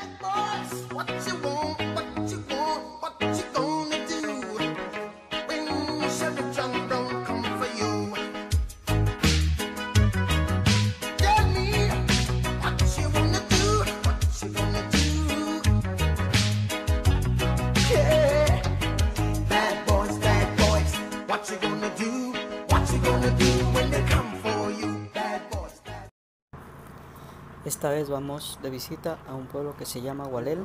black boys. Esta vez vamos de visita a un pueblo que se llama Gualel,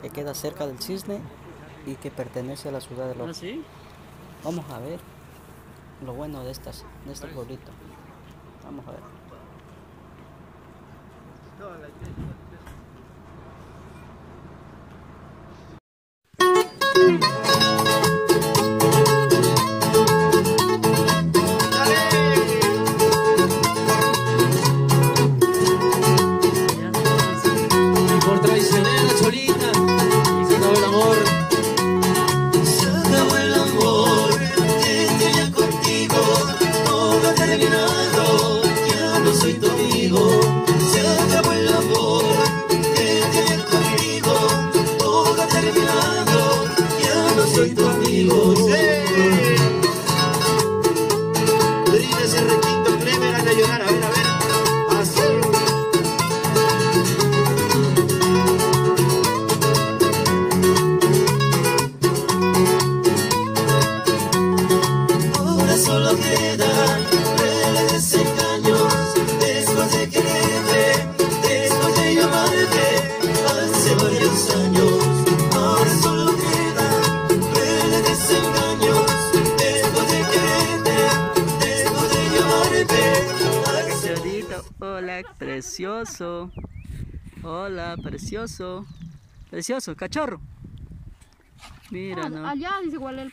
que queda cerca del Cisne y que pertenece a la ciudad de López. ¿Ah, vamos a ver lo bueno de, estas, de este pueblito. Vamos a ver. Precioso. Hola, precioso. Precioso, cachorro. Mira, ¿no? Allá dice igual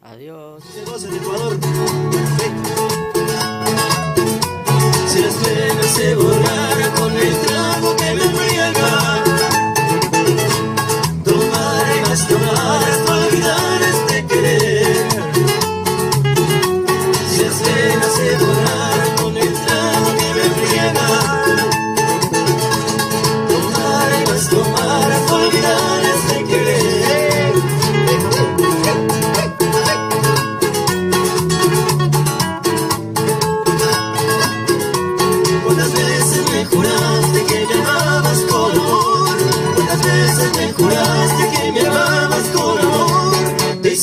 Adiós. Si las penas se.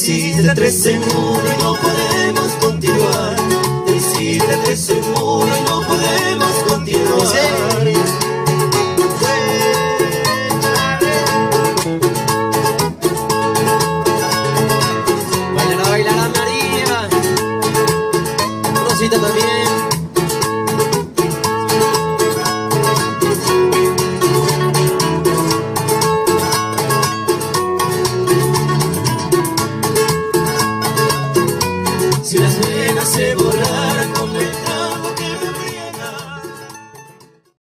hiciste tres en uno y no podemos continuar. Te hiciste tres en y no podemos continuar. Sí. Bailará, bailará María. Rosita también.